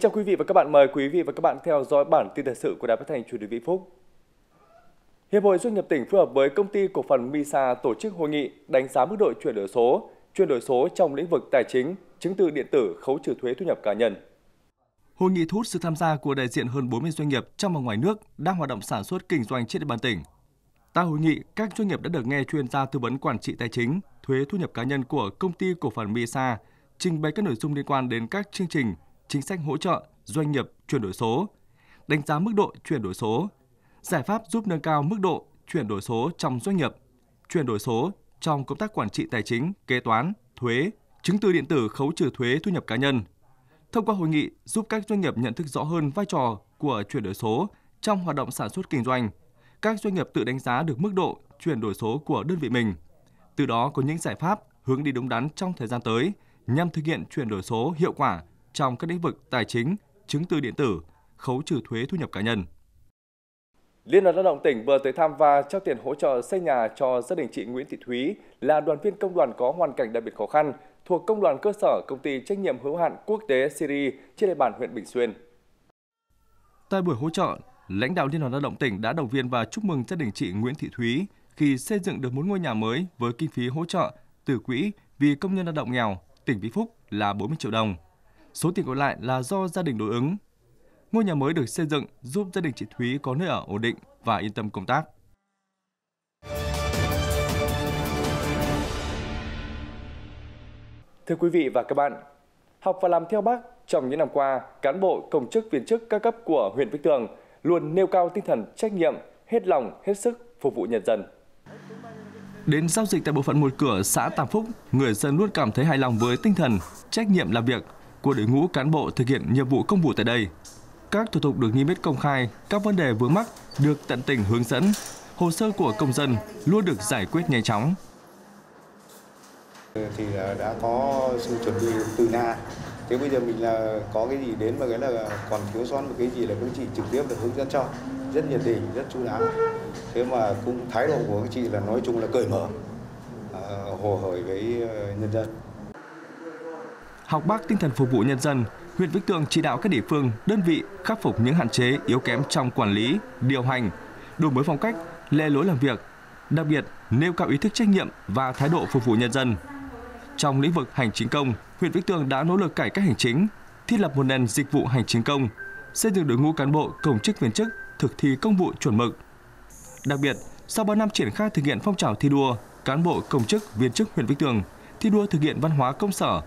Kính chào quý vị và các bạn, mời quý vị và các bạn theo dõi bản tin thời sự của Đài Phát thanh Truyền hình Vĩnh Phúc. Hiệp hội Doanh nghiệp tỉnh phối hợp với công ty cổ phần Misa tổ chức hội nghị đánh giá mức độ chuyển đổi số, chuyển đổi số trong lĩnh vực tài chính, chứng từ điện tử, khấu trừ thuế thu nhập cá nhân. Hội nghị thu hút sự tham gia của đại diện hơn 40 doanh nghiệp trong và ngoài nước đang hoạt động sản xuất kinh doanh trên địa bàn tỉnh. Tại hội nghị, các doanh nghiệp đã được nghe chuyên gia tư vấn quản trị tài chính, thuế thu nhập cá nhân của công ty cổ phần Misa trình bày các nội dung liên quan đến các chương trình, chính sách hỗ trợ doanh nghiệp chuyển đổi số, đánh giá mức độ chuyển đổi số, giải pháp giúp nâng cao mức độ chuyển đổi số trong doanh nghiệp, chuyển đổi số trong công tác quản trị tài chính, kế toán, thuế, chứng từ điện tử khấu trừ thuế thu nhập cá nhân. Thông qua hội nghị giúp các doanh nghiệp nhận thức rõ hơn vai trò của chuyển đổi số trong hoạt động sản xuất kinh doanh, các doanh nghiệp tự đánh giá được mức độ chuyển đổi số của đơn vị mình. Từ đó có những giải pháp hướng đi đúng đắn trong thời gian tới nhằm thực hiện chuyển đổi số hiệu quả trong các lĩnh vực tài chính, chứng từ điện tử, khấu trừ thuế thu nhập cá nhân. Liên đoàn Lao động tỉnh vừa tới thăm và trao tiền hỗ trợ xây nhà cho gia đình chị Nguyễn Thị Thúy là đoàn viên công đoàn có hoàn cảnh đặc biệt khó khăn thuộc công đoàn cơ sở công ty trách nhiệm hữu hạn quốc tế Siri trên địa bàn huyện Bình Xuyên. Tại buổi hỗ trợ, lãnh đạo Liên đoàn Lao động tỉnh đã động viên và chúc mừng gia đình chị Nguyễn Thị Thúy khi xây dựng được một ngôi nhà mới với kinh phí hỗ trợ từ quỹ vì công nhân lao động nghèo tỉnh Vĩnh Phúc là 40 triệu đồng. Số tiền còn lại là do gia đình đối ứng. Ngôi nhà mới được xây dựng giúp gia đình chị Thúy có nơi ở ổn định và yên tâm công tác. Thưa quý vị và các bạn, học và làm theo bác trong những năm qua, cán bộ, công chức, viên chức các cấp của huyện Vĩnh Tường luôn nêu cao tinh thần trách nhiệm, hết lòng, hết sức phục vụ nhân dân. Đến giao dịch tại bộ phận một cửa xã Tam Phúc, người dân luôn cảm thấy hài lòng với tinh thần, trách nhiệm làm việc của đội ngũ cán bộ thực hiện nhiệm vụ công vụ tại đây. Các thủ tục được niêm yết công khai, các vấn đề vướng mắc được tận tình hướng dẫn, hồ sơ của công dân luôn được giải quyết nhanh chóng. Thì đã có sự chuẩn bị từ nhà. Thế bây giờ mình là có cái gì đến mà cái là còn thiếu sót một cái gì là các chị trực tiếp được hướng dẫn cho rất nhiệt tình, rất chú đáo. Thế mà cũng thái độ của các chị là nói chung là cởi mở, à, hồ hởi với ờ, nhân dân. Học bác tinh thần phục vụ nhân dân, huyện Vĩnh Tường chỉ đạo các địa phương, đơn vị khắc phục những hạn chế yếu kém trong quản lý, điều hành, đổi mới phong cách, lề lối làm việc, đặc biệt nêu cao ý thức trách nhiệm và thái độ phục vụ nhân dân. Trong lĩnh vực hành chính công, huyện Vĩnh Tường đã nỗ lực cải cách hành chính, thiết lập một nền dịch vụ hành chính công, xây dựng đội ngũ cán bộ, công chức viên chức thực thi công vụ chuẩn mực. Đặc biệt, sau 3 năm triển khai thực hiện phong trào thi đua, cán bộ, công chức, viên chức huyện Vĩnh Tường thi đua thực hiện văn hóa công sở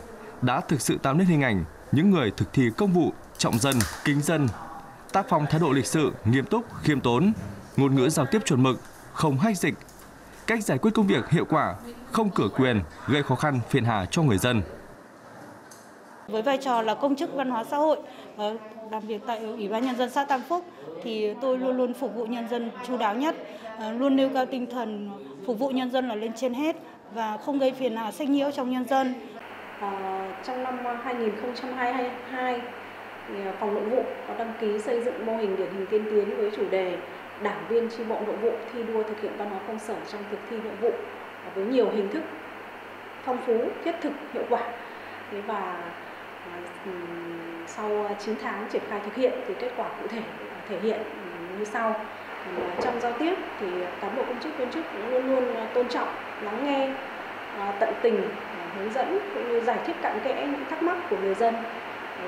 đã thực sự tạo nên hình ảnh những người thực thi công vụ trọng dân, kính dân, tác phong thái độ lịch sự, nghiêm túc, khiêm tốn, ngôn ngữ giao tiếp chuẩn mực, không hách dịch, cách giải quyết công việc hiệu quả, không cửa quyền, gây khó khăn phiền hà cho người dân. Với vai trò là công chức văn hóa xã hội, ờ, làm việc tại Ủy ban Nhân dân xã Tam Phúc, thì tôi luôn luôn phục vụ nhân dân chú đáo nhất, ờ, luôn nêu cao tinh thần phục vụ nhân dân là lên trên hết và không gây phiền hà sách nhiễu trong nhân dân. Ờ, trong năm ờ, 2022 thì ờ, phòng nội vụ có đăng ký xây dựng mô hình điển hình tiên tiến với chủ đề đảng viên chi bộ nội vụ thi đua thực hiện văn hóa công sở trong thực thi nhiệm vụ với nhiều hình thức phong phú, thiết thực, hiệu quả. Thế và sau 9 tháng triển khai thực hiện thì kết quả cụ thể thể hiện như sau. Trong giao tiếp thì cán bộ công chức viên chức cũng luôn luôn tôn trọng, lắng nghe, tận tình hướng dẫn cũng như giải thích cặn kẽ những thắc mắc của người dân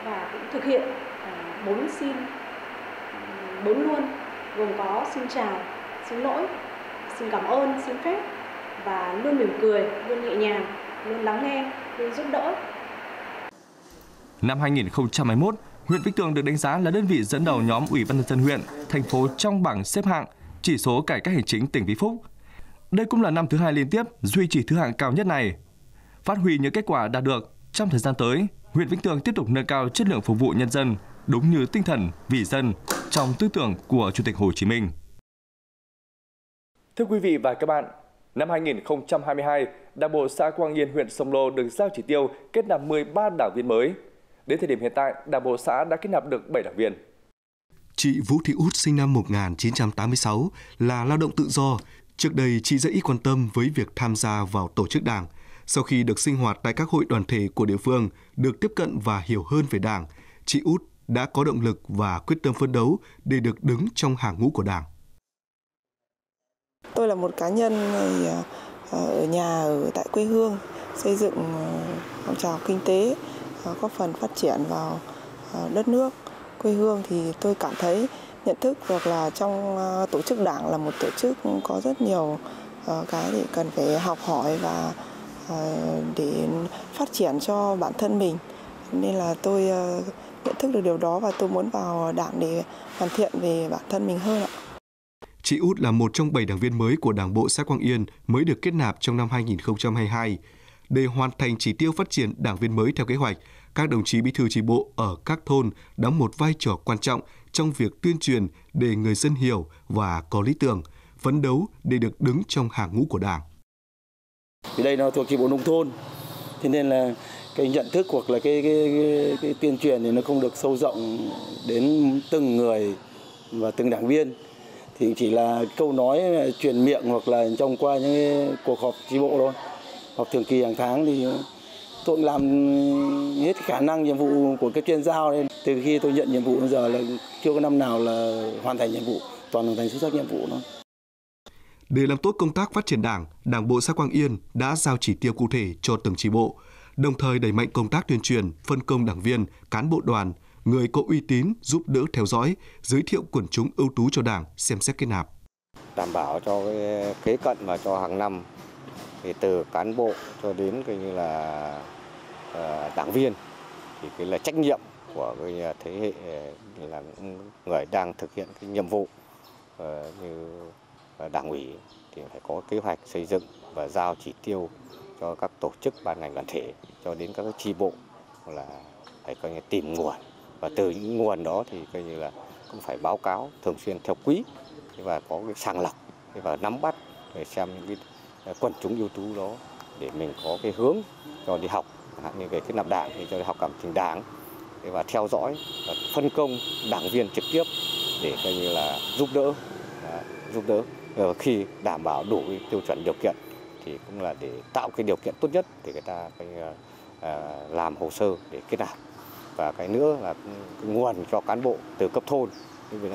và cũng thực hiện à, bốn xin bốn luôn gồm có xin chào xin lỗi xin cảm ơn xin phép và luôn mỉm cười luôn nhẹ nhàng luôn lắng nghe luôn giúp đỡ Năm 2021, huyện Vĩnh Tường được đánh giá là đơn vị dẫn đầu nhóm Ủy ban nhân dân huyện, thành phố trong bảng xếp hạng chỉ số cải cách hành chính tỉnh Vĩnh Phúc. Đây cũng là năm thứ hai liên tiếp duy trì thứ hạng cao nhất này. Phát huy những kết quả đạt được trong thời gian tới, huyện Vĩnh Tường tiếp tục nâng cao chất lượng phục vụ nhân dân đúng như tinh thần vì dân trong tư tưởng của Chủ tịch Hồ Chí Minh. Thưa quý vị và các bạn, năm 2022, Đảng bộ xã Quang Yên, huyện Sông Lô được giao chỉ tiêu kết nạp 13 đảng viên mới. Đến thời điểm hiện tại, Đảng bộ xã đã kết nạp được 7 đảng viên. Chị Vũ Thị Út sinh năm 1986 là lao động tự do. Trước đây, chị rất ít quan tâm với việc tham gia vào tổ chức đảng. Sau khi được sinh hoạt tại các hội đoàn thể của địa phương, được tiếp cận và hiểu hơn về đảng, chị Út đã có động lực và quyết tâm phấn đấu để được đứng trong hàng ngũ của Đảng. Tôi là một cá nhân ờ, ở nhà ở tại quê hương xây dựng ờ, phong trào kinh tế ờ, góp phần phát triển vào đất nước quê hương thì tôi cảm thấy nhận thức được là trong tổ chức đảng là một tổ chức có rất nhiều cái để cần phải học hỏi và Ờ, để phát triển cho bản thân mình nên là tôi ờ, nhận thức được điều đó và tôi muốn vào đảng để hoàn thiện về bản thân mình hơn ạ. Chị Út là một trong 7 đảng viên mới của Đảng bộ xã Quang Yên mới được kết nạp trong năm 2022. Để hoàn thành chỉ tiêu phát triển đảng viên mới theo kế hoạch, các đồng chí bí thư chi bộ ở các thôn đóng một vai trò quan trọng trong việc tuyên truyền để người dân hiểu và có lý tưởng, phấn đấu để được đứng trong hàng ngũ của Đảng vì đây nó thuộc chi bộ nông thôn, thế nên là cái nhận thức hoặc là cái, cái, cái, cái tuyên truyền thì nó không được sâu rộng đến từng người và từng đảng viên. Thì chỉ là câu nói truyền miệng hoặc là trong qua những cuộc họp chi bộ thôi. Họp thường kỳ hàng tháng thì tôi làm hết khả năng nhiệm vụ của cái chuyên giao nên từ khi tôi nhận nhiệm vụ bây giờ là chưa có năm nào là hoàn thành nhiệm vụ toàn hoàn thành xuất sắc nhiệm vụ thôi. Để làm tốt công tác phát triển Đảng, Đảng bộ xã Quang Yên đã giao chỉ tiêu cụ thể cho từng chi bộ, đồng thời đẩy mạnh công tác tuyên truyền, phân công đảng viên, cán bộ đoàn, người có uy tín giúp đỡ theo dõi, giới thiệu quần chúng ưu tú cho Đảng xem xét kết nạp. Đảm bảo cho cái kế cận và cho hàng năm thì từ cán bộ cho đến coi như là ờ, đảng viên thì cái là trách nhiệm của cái thế hệ là người đang thực hiện cái nhiệm vụ ờ, như đảng ủy thì phải có kế hoạch xây dựng và giao chỉ tiêu cho các tổ chức ban ngành đoàn thể cho đến các chi bộ là phải coi như tìm nguồn. Và từ những nguồn đó thì coi như là cũng phải báo cáo thường xuyên theo quý và có cái sàng lọc và nắm bắt để xem những cái à, quần chúng ưu tú đó để mình có cái hướng cho đi học như về cái nạp đảng thì cho đi học cảm tình đảng và theo dõi và phân công đảng viên trực tiếp để coi như là giúp đỡ à, giúp đỡ. Ờ, khi đảm bảo đủ tiêu chuẩn điều kiện thì cũng là để tạo cái điều kiện tốt nhất để người ta ờ, làm hồ sơ để kết nạp. Và cái nữa là cái nguồn cho cán bộ từ cấp thôn như vậy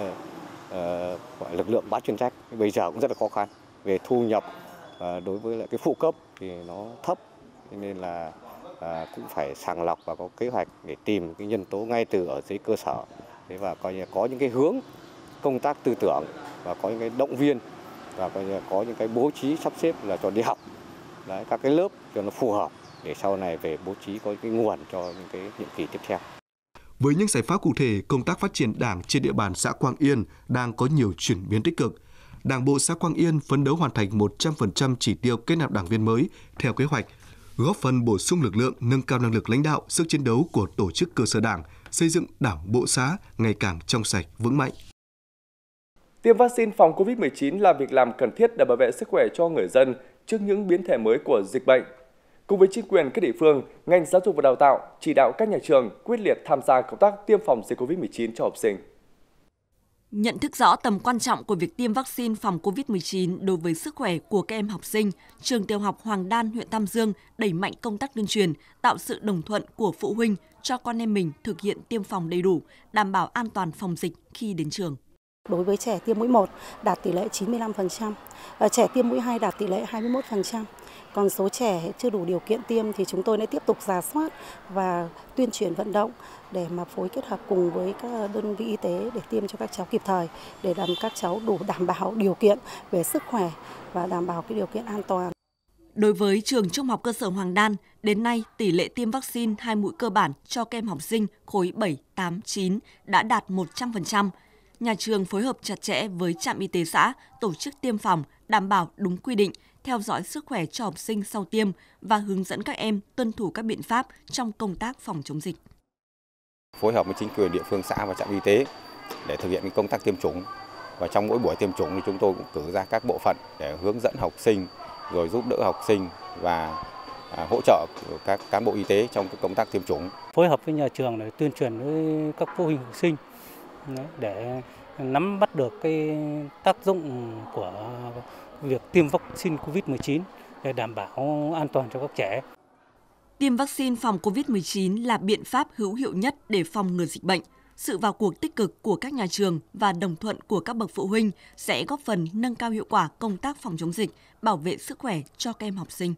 ờ, là gọi lực lượng bán chuyên trách bây giờ cũng rất là khó khăn. Về thu nhập đối với lại cái phụ cấp thì nó thấp nên là cũng phải sàng lọc và có kế hoạch để tìm cái nhân tố ngay từ ở dưới cơ sở. Thế và coi như có những cái hướng công tác tư tưởng và có những cái động viên và coi như có những cái bố trí sắp xếp là cho đi học Đấy, các cái lớp cho nó phù hợp để sau này về bố trí có cái nguồn cho những cái nhiệm kỳ tiếp theo. Với những giải pháp cụ thể, công tác phát triển Đảng trên địa bàn xã Quang Yên đang có nhiều chuyển biến tích cực. Đảng bộ xã Quang Yên phấn đấu hoàn thành 100% chỉ tiêu kết nạp đảng viên mới theo kế hoạch, góp phần bổ sung lực lượng, nâng cao năng lực lãnh đạo, sức chiến đấu của tổ chức cơ sở Đảng, xây dựng Đảng bộ xã ngày càng trong sạch, vững mạnh. Tiêm vaccine phòng COVID-19 là việc làm cần thiết để bảo vệ sức khỏe cho người dân trước những biến thể mới của dịch bệnh. Cùng với chính quyền các địa phương, ngành giáo dục và đào tạo chỉ đạo các nhà trường quyết liệt tham gia công tác tiêm phòng dịch COVID-19 cho học sinh. Nhận thức rõ tầm quan trọng của việc tiêm vaccine phòng COVID-19 đối với sức khỏe của các em học sinh, trường tiểu học Hoàng Đan, huyện Tam Dương đẩy mạnh công tác tuyên truyền, tạo sự đồng thuận của phụ huynh cho con em mình thực hiện tiêm phòng đầy đủ, đảm bảo an toàn phòng dịch khi đến trường. Đối với trẻ tiêm mũi 1 đạt tỷ lệ 95%, ờ, trẻ tiêm mũi 2 đạt tỷ lệ 21%. Còn số trẻ chưa đủ điều kiện tiêm thì chúng tôi sẽ tiếp tục giả soát và tuyên truyền vận động để mà phối kết hợp cùng với các đơn vị y tế để tiêm cho các cháu kịp thời để làm các cháu đủ đảm bảo điều kiện về sức khỏe và đảm bảo cái điều kiện an toàn. Đối với trường Trung học cơ sở Hoàng Đan, đến nay tỷ lệ tiêm vaccine hai mũi cơ bản cho các em học sinh khối 7, 8, 9 đã đạt 100%. Nhà trường phối hợp chặt chẽ với trạm y tế xã tổ chức tiêm phòng đảm bảo đúng quy định, theo dõi sức khỏe cho học sinh sau tiêm và hướng dẫn các em tuân thủ các biện pháp trong công tác phòng chống dịch. Phối hợp với chính quyền địa phương xã và trạm y tế để thực hiện công tác tiêm chủng và trong mỗi buổi tiêm chủng thì chúng tôi cũng cử ra các bộ phận để hướng dẫn học sinh rồi giúp đỡ học sinh và à, hỗ trợ các cán bộ y tế trong công tác tiêm chủng. Phối hợp với nhà trường để tuyên truyền với các phụ huynh học sinh để nắm bắt được cái tác dụng của việc tiêm vaccine COVID-19 để đảm bảo an toàn cho các trẻ. Tiêm vaccine phòng COVID-19 là biện pháp hữu hiệu nhất để phòng ngừa dịch bệnh. sự vào cuộc tích cực của các nhà trường và đồng thuận của các bậc phụ huynh sẽ góp phần nâng cao hiệu quả công tác phòng chống dịch, bảo vệ sức khỏe cho các em học sinh.